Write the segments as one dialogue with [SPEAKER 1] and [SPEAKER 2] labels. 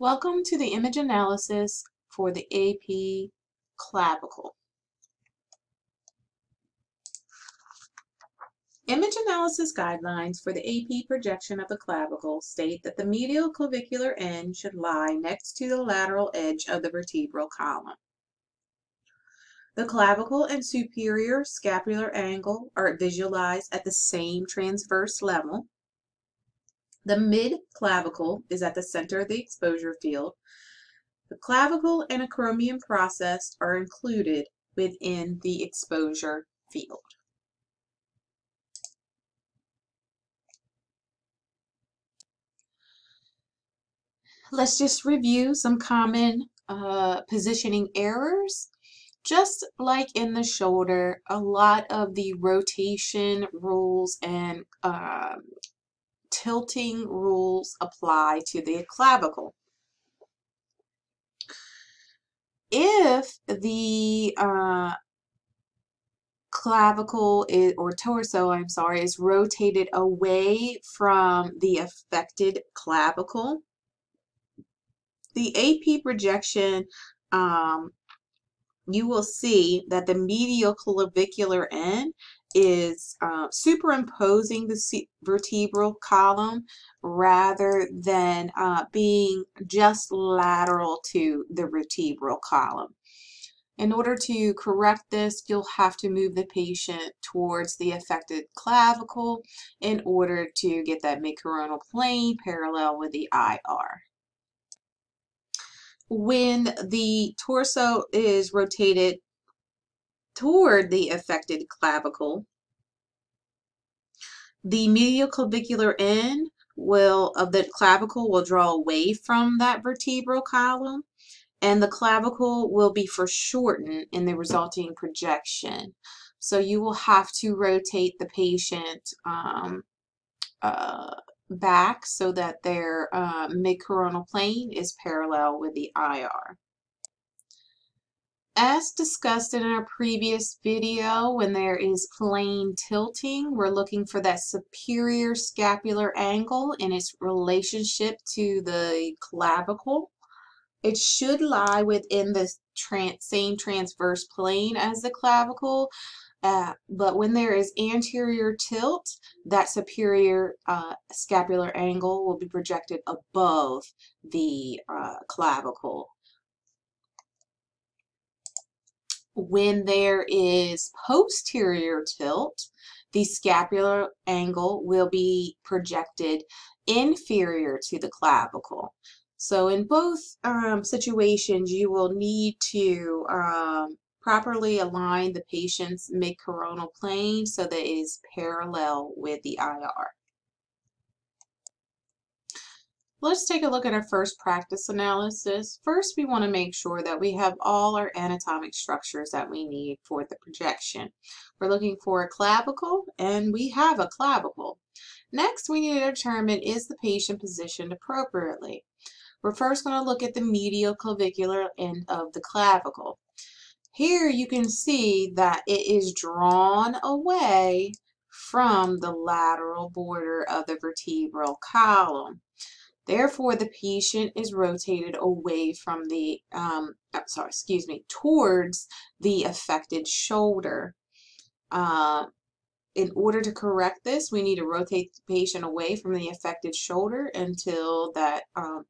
[SPEAKER 1] Welcome to the image analysis for the AP clavicle. Image analysis guidelines for the AP projection of the clavicle state that the medial clavicular end should lie next to the lateral edge of the vertebral column. The clavicle and superior scapular angle are visualized at the same transverse level the mid-clavicle is at the center of the exposure field. The clavicle and acromion process are included within the exposure field. Let's just review some common uh, positioning errors. Just like in the shoulder, a lot of the rotation rules and um, tilting rules apply to the clavicle. If the uh, clavicle is, or torso, I'm sorry, is rotated away from the affected clavicle, the AP projection, um, you will see that the medial clavicular end is uh, superimposing the vertebral column rather than uh, being just lateral to the vertebral column. In order to correct this, you'll have to move the patient towards the affected clavicle in order to get that midcoronal plane parallel with the IR. When the torso is rotated toward the affected clavicle. The medial clavicular end will of the clavicle will draw away from that vertebral column and the clavicle will be foreshortened in the resulting projection. So you will have to rotate the patient um, uh, back so that their uh, midcoronal plane is parallel with the IR. As discussed in our previous video, when there is plane tilting, we're looking for that superior scapular angle in its relationship to the clavicle. It should lie within the same transverse plane as the clavicle, uh, but when there is anterior tilt, that superior uh, scapular angle will be projected above the uh, clavicle. When there is posterior tilt, the scapular angle will be projected inferior to the clavicle. So in both um, situations, you will need to um, properly align the patient's midcoronal plane so that it is parallel with the IR. Let's take a look at our first practice analysis. First, we want to make sure that we have all our anatomic structures that we need for the projection. We're looking for a clavicle, and we have a clavicle. Next, we need to determine is the patient positioned appropriately. We're first going to look at the medial clavicular end of the clavicle. Here you can see that it is drawn away from the lateral border of the vertebral column. Therefore, the patient is rotated away from the, um, oh, sorry, excuse me, towards the affected shoulder. Uh, in order to correct this, we need to rotate the patient away from the affected shoulder until that um,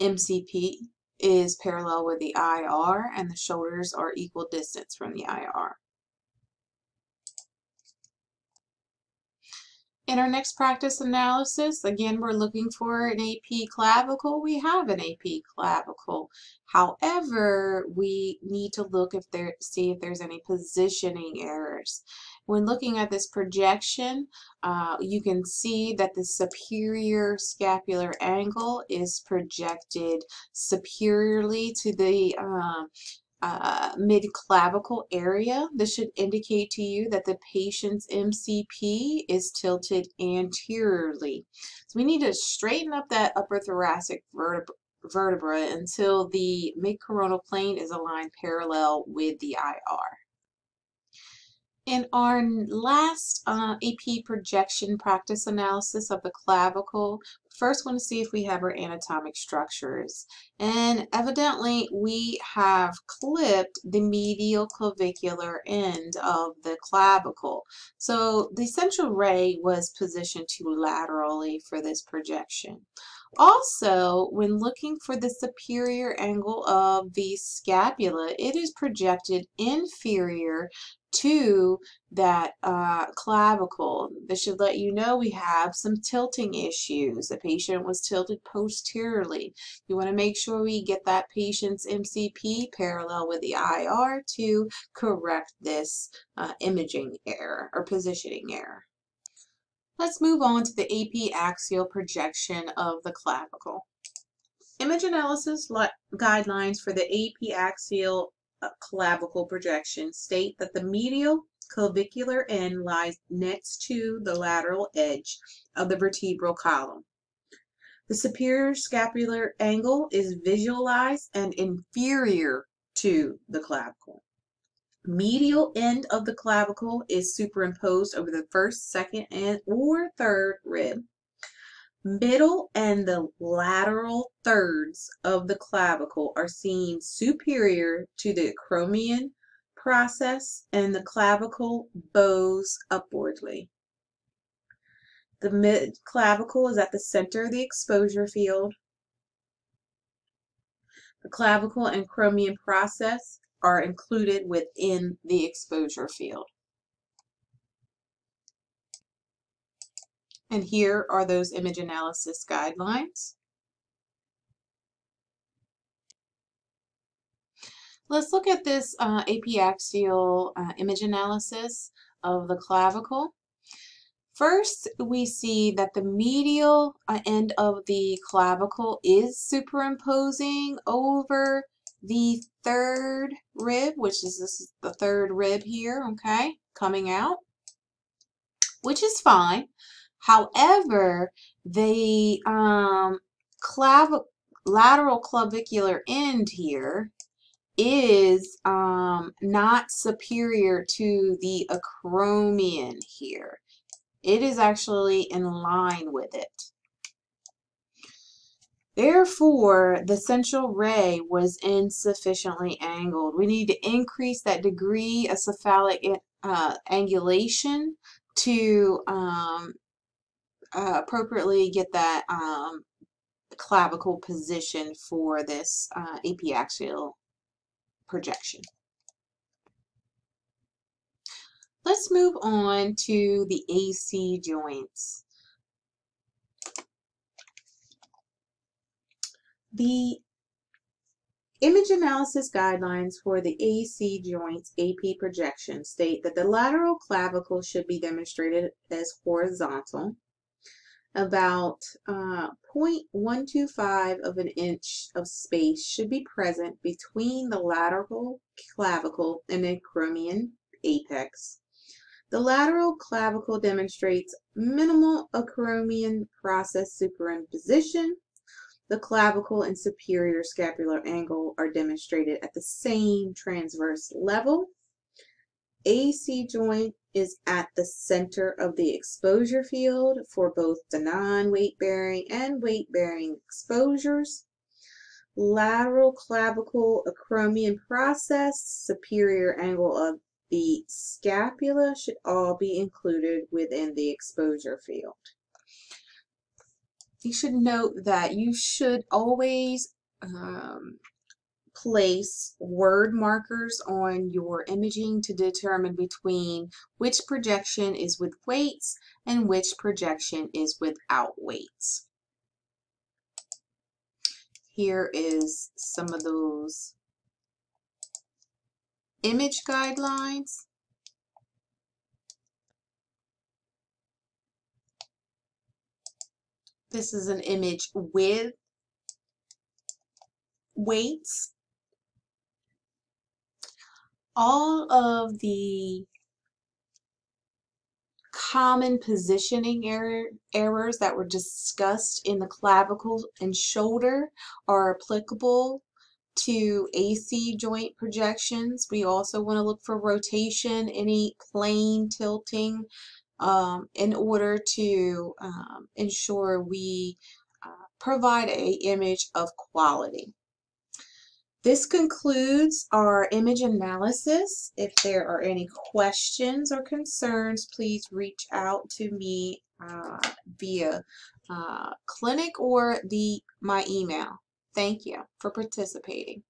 [SPEAKER 1] MCP is parallel with the IR and the shoulders are equal distance from the IR. In our next practice analysis, again, we're looking for an AP clavicle. We have an AP clavicle. However, we need to look if there, see if there's any positioning errors. When looking at this projection, uh, you can see that the superior scapular angle is projected superiorly to the uh, uh, mid-clavicle area. This should indicate to you that the patient's MCP is tilted anteriorly. So we need to straighten up that upper thoracic vertebra, vertebra until the mid-coronal plane is aligned parallel with the IR. In our last uh, AP projection practice analysis of the clavicle, first want to see if we have our anatomic structures. And evidently we have clipped the medial clavicular end of the clavicle. So the central ray was positioned too laterally for this projection. Also, when looking for the superior angle of the scapula, it is projected inferior to that uh, clavicle. This should let you know we have some tilting issues. The patient was tilted posteriorly. You want to make sure we get that patient's MCP parallel with the IR to correct this uh, imaging error or positioning error. Let's move on to the AP axial projection of the clavicle. Image analysis guidelines for the AP axial clavicle projection state that the medial clavicular end lies next to the lateral edge of the vertebral column. The superior scapular angle is visualized and inferior to the clavicle. Medial end of the clavicle is superimposed over the first, second, and or third rib. Middle and the lateral thirds of the clavicle are seen superior to the acromion process and the clavicle bows upwardly. The mid clavicle is at the center of the exposure field. The clavicle and acromion process are included within the exposure field. And here are those image analysis guidelines. Let's look at this uh, AP axial uh, image analysis of the clavicle. First, we see that the medial uh, end of the clavicle is superimposing over the third rib, which is this is the third rib here, okay, coming out, which is fine. However, the um, clav lateral clavicular end here is um, not superior to the acromion here. It is actually in line with it. Therefore, the central ray was insufficiently angled. We need to increase that degree of cephalic uh, angulation to um, uh, appropriately get that um, clavicle position for this uh, AP axial projection. Let's move on to the AC joints. The image analysis guidelines for the AC joints AP projection state that the lateral clavicle should be demonstrated as horizontal. About uh, 0.125 of an inch of space should be present between the lateral clavicle and the acromion apex. The lateral clavicle demonstrates minimal acromion process superimposition the clavicle and superior scapular angle are demonstrated at the same transverse level. AC joint is at the center of the exposure field for both the non-weight bearing and weight bearing exposures. Lateral clavicle acromion process, superior angle of the scapula should all be included within the exposure field you should note that you should always um, place word markers on your imaging to determine between which projection is with weights and which projection is without weights. Here is some of those image guidelines. This is an image with weights. All of the common positioning error, errors that were discussed in the clavicle and shoulder are applicable to AC joint projections. We also want to look for rotation, any plane tilting, um, in order to um, ensure we provide a image of quality. This concludes our image analysis. If there are any questions or concerns, please reach out to me uh, via uh, clinic or the my email. Thank you for participating.